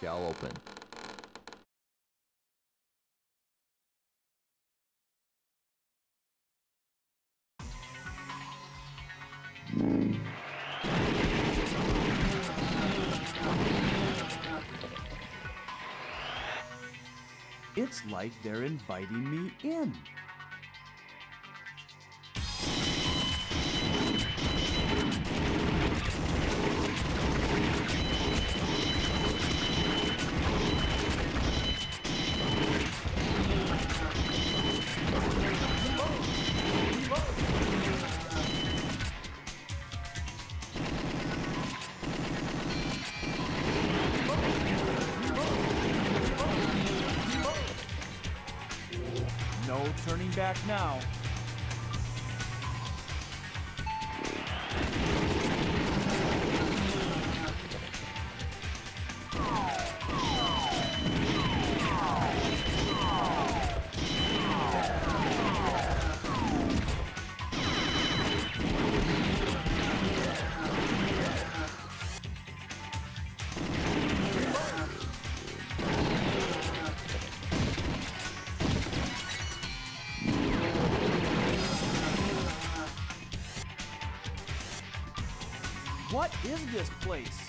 shall open. It's like they're inviting me in. Turning back now. What is this place?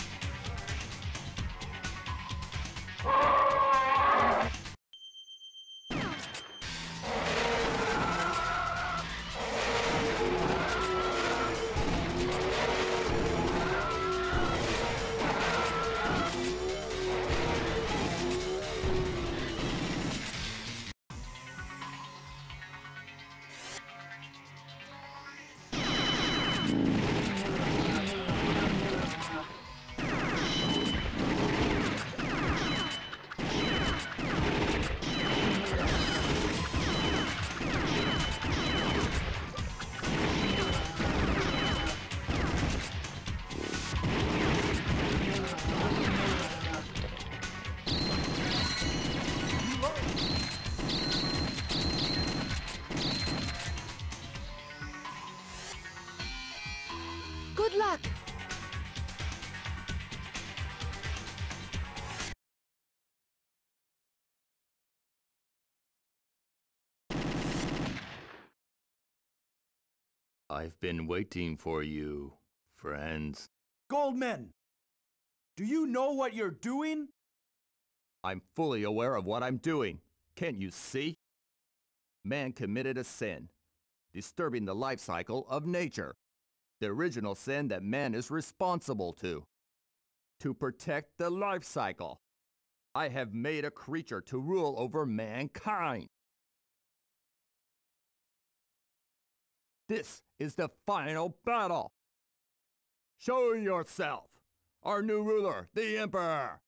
I've been waiting for you, friends. Goldman! Do you know what you're doing? I'm fully aware of what I'm doing. Can't you see? Man committed a sin, disturbing the life cycle of nature. The original sin that man is responsible to. To protect the life cycle. I have made a creature to rule over mankind. This is the final battle. Show yourself, our new ruler, the Emperor.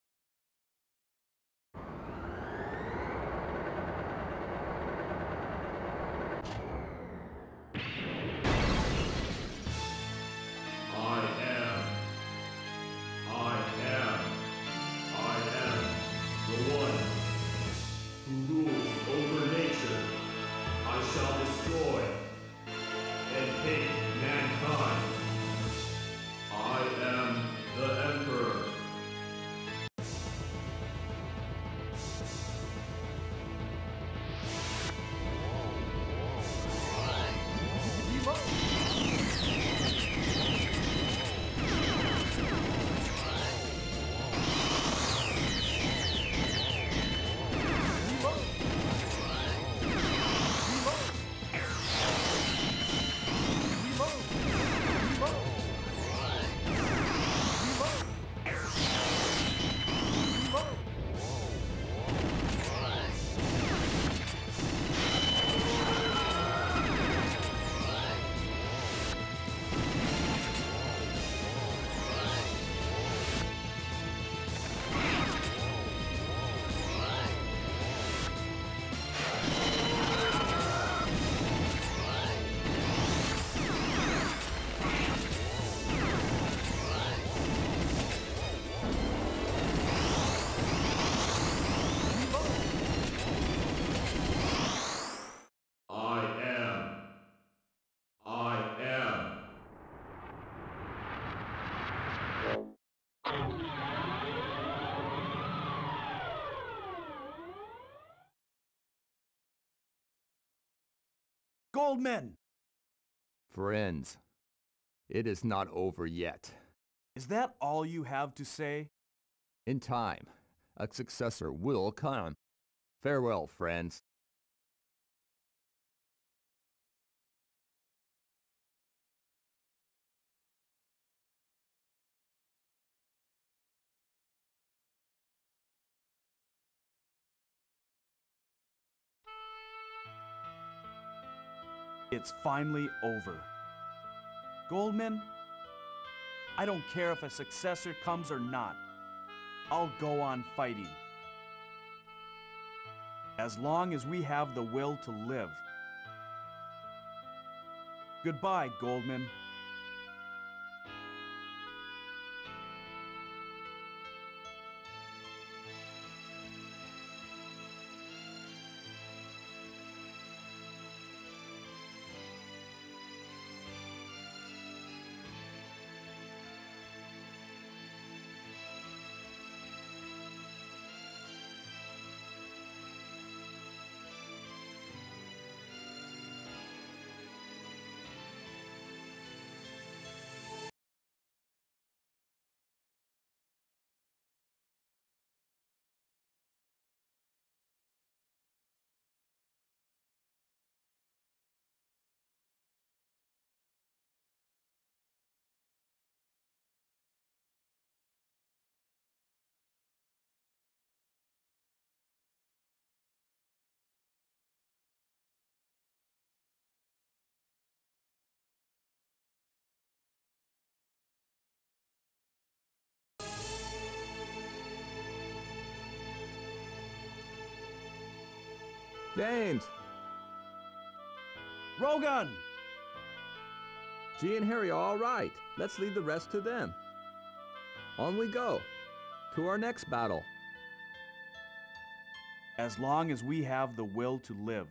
Goldman! Friends, it is not over yet. Is that all you have to say? In time, a successor will come. Farewell, friends. It's finally over. Goldman, I don't care if a successor comes or not. I'll go on fighting. As long as we have the will to live. Goodbye, Goldman. James, Rogan! G and Harry are all right. Let's leave the rest to them. On we go. To our next battle. As long as we have the will to live.